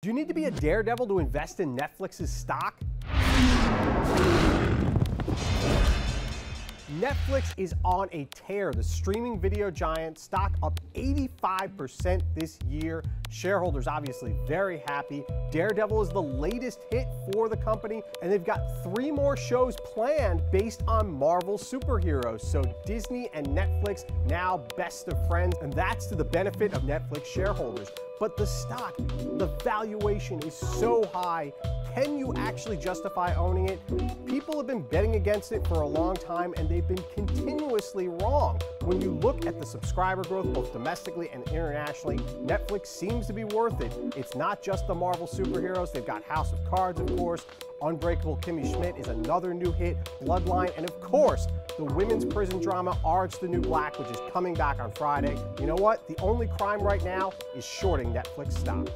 Do you need to be a daredevil to invest in Netflix's stock? Netflix is on a tear. The streaming video giant stock up 85% this year. Shareholders obviously very happy. Daredevil is the latest hit for the company, and they've got three more shows planned based on Marvel superheroes. So Disney and Netflix now best of friends, and that's to the benefit of Netflix shareholders. But the stock, the valuation is so high. Can you actually justify owning it? People have been betting against it for a long time and they've been continuously wrong. When you look at the subscriber growth, both domestically and internationally, Netflix seems to be worth it. It's not just the Marvel superheroes, they've got House of Cards, of course. Unbreakable Kimmy Schmidt is another new hit, Bloodline, and of course, the women's prison drama Orange the New Black, which is coming back on Friday. You know what? The only crime right now is shorting Netflix stock.